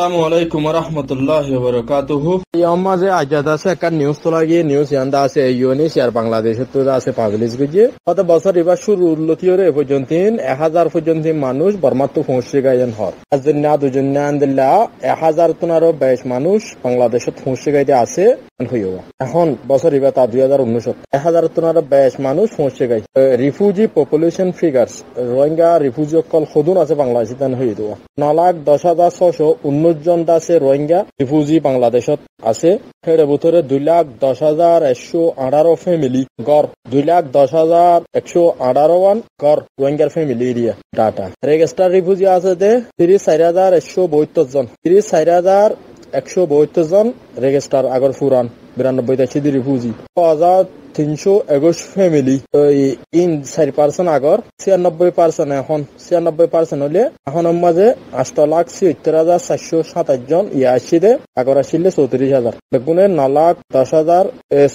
আসসালামু আলাইকুম বরকাতুহ যে আজাদ আছে, একটা নিউজ তোলা গিয়ে নিউজ ইয়ান্দা আছে ইউনিস আর বাংলাদেশের তো আছে পাবলিশ গিয়ে। কত বছর এবার শুরু উন্নতি পর্যন্ত এক হাজার পর্যন্ত মানুষ বর্মাত্ম পৌঁছে গাইন হর। আজন্য দুজন এক হাজার তোনারও বেশ মানুষ বাংলাদেশত পৌঁছে গাইতে আছে। এখন বছর এবার তা দুই হাজার উনিশত। এক হাজার তোনারও বেশ মানুষ পৌঁছে গাই refugee population figures Rohingya refugee অকল সদুন আছে বাংলাদেশ তান হয়ে দেওয়া। ন লাখ দশ হাজার ছশো উনিশ জন আছে রোহিঙ্গা রিফিউজি বাংলাদেশত আছে। সেটা ভিতরে দুই লাখ দশ হাজার একশো আঠারো ফ্যামিলি গড় দুই লাখ দশ হাজার একশো আঠারো ওয়ান গড় রোহিঙ্গার family area data register refugee আছে দে, তিরিশ চারি হাজার একশো বহত্তর জন। তিরিশ চারি হাজার একশো বহত্তর জন রেজিস্টার আগর ফুরান বিরানব্বই তাইছি রিফিউজি ছ হাজার তিনশো একুশ ফ্যামিলি ইন চারি পার্সেন্ট আগর, ছিয়ানব্বই পার্সেন্ট এখন। ছিয়ানব্বই পার্সেন্ট হলে এখন মাঝে আষ্ট লাখ ছিয়াত্তর হাজার চারশো সাতাশ জন ইয়ে আসছে আগর আসলে চৌত্রিশ হাজার। বেগুনে ন লাখ দশ হাজার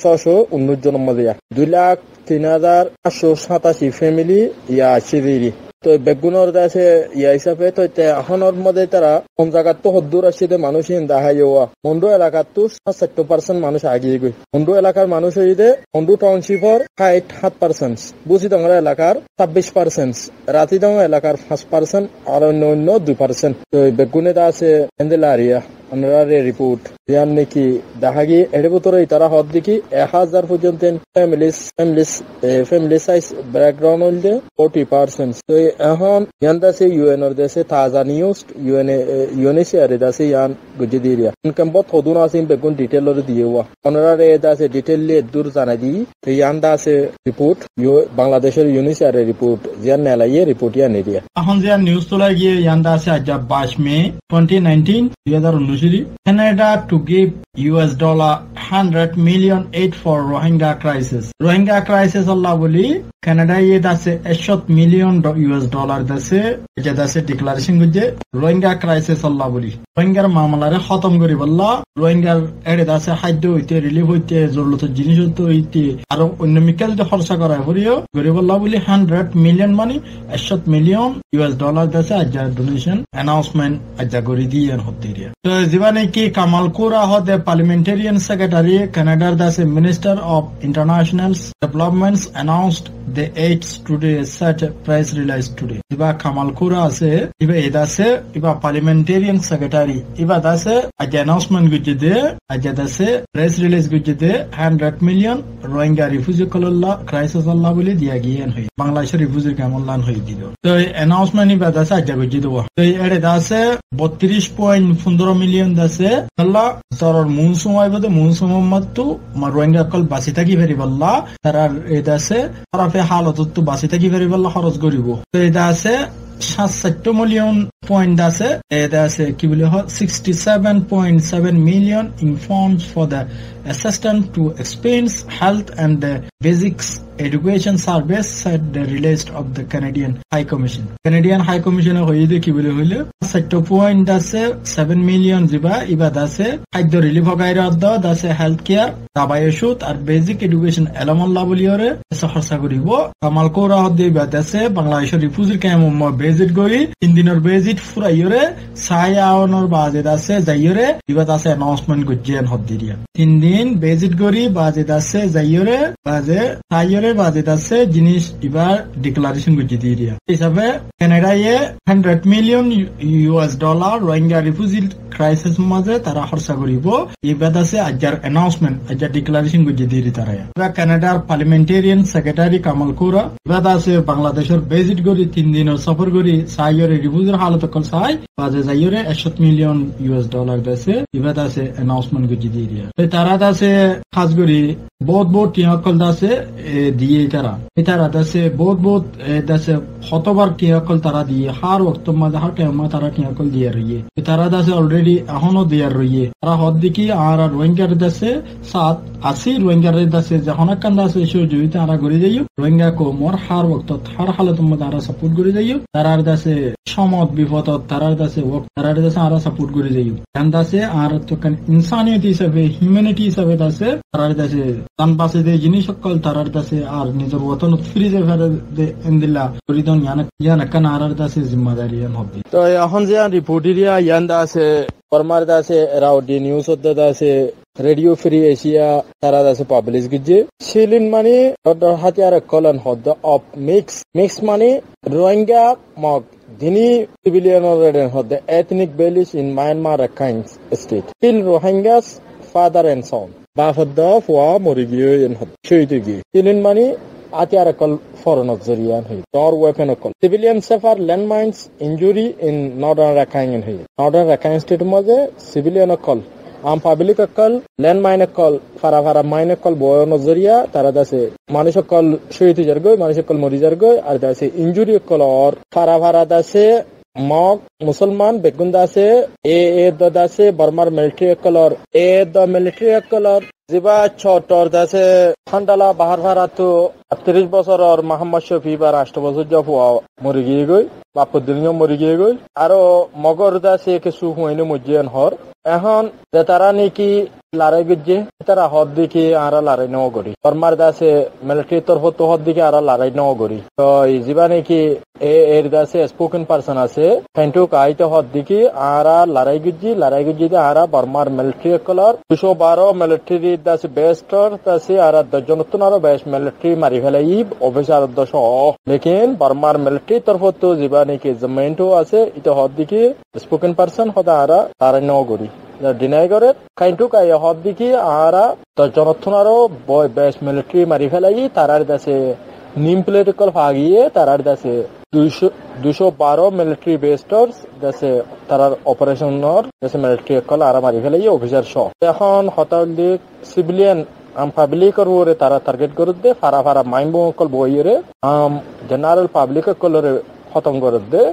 ছশো উনিশ জনের মাঝে দুই লাখ তিন হাজার পাঁচশো সাতাশি ফ্যামিলি ইয়া আসছে তো বেগুনের কাছে ইয়া হিসাবে তো এখনের মধ্যে তারা কোন জায়গার তো হদ্দুর আসছে মানুষ দেখাই মন্ডু এলাকার তো সাতষট্টি পার্সেন্ট মানুষ আগিয়ে গই মন্ডু এলাকার মানুষ যে মন্ডু টাউনশিপর ষাট সাত পার্সেন্ট বুঝি ডাঙর এলাকার ছাব্বিশ পার্সেন্ট রাতি ডাঙর এলাকার পাঁচ পার্সেন্ট আর অন্য অন্য দুই পার্সেন্ট তো বেগুনে আছে এন্দেলারিয়া অনারারি রিপোর্ট ইয়ান নাকি দেখা গিয়ে এর ভিতরে তারা হদ দেখি এক হাজার পর্যন্ত families families family size background হইলে ফোর্টি পার্সেন্ট তো এখন ইয়ান দাসে ইউএন এর দেশে তাজা নিউজ ইউএন ইউএনএসিআর দাসে ইয়ান গুজি দিরিয়া ইনকাম বত হদুন আছে বেগুন ডিটেল দিয়ে ওয়া অনারারি দাসে ডিটেল লে দূর জানা দি ইয়ান দাসে রিপোর্ট বাংলাদেশের ইউএনএসিআর রিপোর্ট জিয়ান নেলাইয়ে রিপোর্ট ইয়ান এরিয়া এখন যে নিউজ তোলা গিয়ে ইয়ান দাসে আজ বাইশ মে টোয়েন্টি নাইনটিন দুই হাজার উনিশ Canada to give US dollar 100 million aid for Rohingya crisis. Rohingya crisis, Allah বলি কানাডা ইয়ে দাসে একশত মিলিয়ন ইউএস ডলার দাসে এটা দাসে ডিক্লারেশন করছে রোহিঙ্গা ক্রাইসিস আল্লাহ বলি রোহিঙ্গার মামলারে খতম করি বললা রোহিঙ্গার এড়ে দাসে খাদ্য হইতে রিলিফ হইতে, জরুরত জিনিস হইতে আরও অন্য মিকাল খরচা করা হরিও গরিব আল্লাহ বলি হান্ড্রেড মিলিয়ন মানে একশত মিলিয়ন ইউএস ডলার দাসে আজ্জা ডোনেশন অ্যানাউন্সমেন্ট আজ্জা করি দিয়ে হতে জীবনে কি কামাল কুরা হতে পার্লিমেন্টারিয়ান সেক্রেটারি কানাডার দাসে minister of international developments announced the aids today such a press release today iba kamal kura ase iba edase iba parliamentarian secretary iba dase aja announcement gujide aja dase press release gujide 100 million rohingya refugee kololla crisis allah bole dia giyen hoy bangladesh refugee kamollan hoy দিল তো announcement iba dase aja gujide wa তো এড়ে দাসে 32.15 million সরর moon সময় Bade moon সময় মাত্তু Rohingya call বাসি থাকি ফেরি বল্লা তারা এ দাসে তারা হালততো বাঁচি থাকি পাৰিবলে খৰচ কৰিব এটা আছে সাতষট্টি মিলিয়ন পয়েন্ট আছে এটা আছে কি বুলি হয় sixty seven point seven million in fund for the assistant to expense health and the basics education service said the released of the Canadian High Commission. Canadian High Commission হইতে কি বলে হইলে? চৈধ্য পয়েন্ট আছে সেভেন মিলিয়ন যিবা ইবাদ আছে খাদ্য relief গাইর আছে হেলথ কেয়ার দাবাই ওষুধ, আর বেসিক এডুকেশন এলামল্লা বলিয়রে খরচা করিব। কামাল কৌরা হদ্দে ইবাদ আছে বাংলাদেশের রিফিউজির কেম বেজিট গই, তিন দিনের বেজিট ফুরাইয়রে চাই আওয়ানোর বাজেট আছে যাইয়রে ইবাদ আছে অ্যানাউন্সমেন্ট গজিয়ান হদ্দিরিয়া তিন দিন বেজিট করি বাজেট আছে যাইয়রে বাজে তাইয়রে বাজেট আছে জিনিস এবার ডিক্লারেশন করছে দিয়ে দিয়া। হিসাবে কানাডায় hundred million US dollar Rohingya refugee crisis মাঝে তারা খরচা করিব। এবার আছে আজার অ্যানাউন্সমেন্ট আজার ডিক্লারেশন করছে দিয়ে তারা। এবার কানাডার পার্লিমেন্টেরিয়ান সেক্রেটারি কামাল কুরা এবার আছে বাংলাদেশের বেজিট করি তিন দিনের সফর করি সাইয়রে রিফিউজির হালত কল সাই তারা বহুত বহুত টিহকল দাসে দিয়ে তারা। তারা দাসে বহুত বহুত দাসে টিহকল তারা দিয়ে, হার ওক্ত মাঝে, হার টাইম তারা টিহকল দিয়ে রইয়ে। তারা দাসে অলরেডি এখনও দিয়ে রইয়ে। তারা হদ দেখি আর রোহিঙ্গার দাসে সাত আশি রোহিঙ্গার দাসে যখন কান দাসে এসে জড়িত তারা করে যাইও। রোহিঙ্গা কো মোর হার ওক্ত হার হালত মধ্যে তারা সাপোর্ট যাইও। দাসে সমত বিপদ তারার দাসে তারার দাসে আরা সাপোর্ট করে যাইও দাসে আর তো ইনসানিয়ত হিসাবে হিউম্যানিটি হিসাবে আছে তারার কাছে তান পাশে যে জিনিস সকল তারার কাছে আর নিজের ওতন ফেরে ইয়ান ইয়ান তো এখন যে রিপোর্ট এরিয়া ইয়ান্দা আছে ফরমার আছে, রাউডি নিউজ আছে রেডিও ফ্রি এশিয়া তারা আছে পাবলিশ গিয়ে শিলিন মানে হাতিয়ার কলন হদ্দ অফ মিক্স মিক্স মানে রোহিঙ্গা মগ। দিনী সিভিলিয়ানৰ হদ্দে এথনিক বেলিছ ইন মায়ানমাৰ কাইন্ড স্টেট ফিল রোহিঙ্গাস ফাদাৰ এণ্ড সন বাফদ্দ ফুৱা মৰি গিয়ে সেইটি গিয়ে শিলিন মানে আতিয়ার অকল ফরেনত জরিয়ান হই টর ওয়েপন অকল সিভিলিয়ান ইন নর্দার্ন রাখাইন হই নর্দার্ন রাখাইন স্টেট মধ্যে সিভিলিয়ান অকল আম পাবলিক অকল ল্যান্ডমাইন অকল ফারা ফারা মাইন অকল বয় নজরিয়া, তারা দাসে মানুষ অকল শহীদ যার গই মানুষ অকল মরি যার গই আর দাসে ইঞ্জুরি অকল অর ফারা ফারা দাসে মগ, মুসলমান, বেগুন দাসে, এ এ, দ দাসে, বর্মার মিলিটারি অকলর এ, দ মিলিটারি অকলর যিবা ছটর দাসে ঠান্ডালা বাহার ভাড়াতো ত্রিশ বছৰৰ মহম্মদ শফি বা ৰাষ্ট্ৰপতি হোৱা মৰি গিয়ে গৈ বাপুদ্দিনীয় মৰি গিয়ে গৈ, আৰু মগৰ দাসে কিছু হুঁইনো মজিয়ান হর এখন তারা নাকি লড়াই গুজে তারা হদ দিকে আরা লড়াই নেওয়া করি। ফরমার দাসে মিলিটারি তরফ তো হদ দিকে আরা লড়াই নেওয়া করি। তো যিবা নাকি এর দাসে স্পোকেন পার্সন আছে? ফেন্টু কাইতে হদ দিকে আরা লড়াই গুজি লড়াই গুজি আরা বর্মার মিলিটারি কলার দুশো বারো মিলিটারি দাসে বেস্টর দাসে আরা দশজন আরও বেশ মিলিটারি মারি ফেলাই অফিসার দশ। লেকিন বর্মার মিলিটারি তরফ তো যিবা নাকি জমেন্টো আছে, ইতে হদ দিকে স্পোকেন পার্সন হদা আরা তারা নেওয়া করি। ডিনাই করে কাইন্টু কাই হদ দিকে আরা জনথন আরও বেশ মিলিটারি মারি ফেলাই, তারার দাসে নিম পলিটিক্যাল ভাগিয়ে, তারার দাসে দুইশো দুশো বারো মিলিটারি বেস্টার্স দাসে তারার অপারেশনর দাসে মিলিটারি কল আরা মারি ফেলাই অফিসার সহ। এখন হতালি সিভিলিয়ান আম পাবলিকর ওরে তারা টার্গেট করে দে ফারা ফারা মাইম্বো কল বইরে আম জেনারেল পাবলিক কলরে খতম করে দে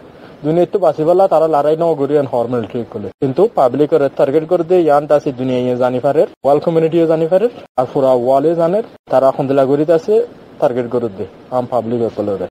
দুনিয়াতে বাঁচিবেলা তারা লড়াই নাও গরিয়ান হর মিলিটারি কলে। কিন্তু পাবলিকের টার্গেট করে দিয়ে ইয়ান তাসি দুনিয়া ইয়ে জানি পারে ওয়াল কমিউনিটিও জানি পারে আর পুরা ওয়ালে জানে তারা এখন দিলা আছে টার্গেট করে দে আম পাবলিক কলরে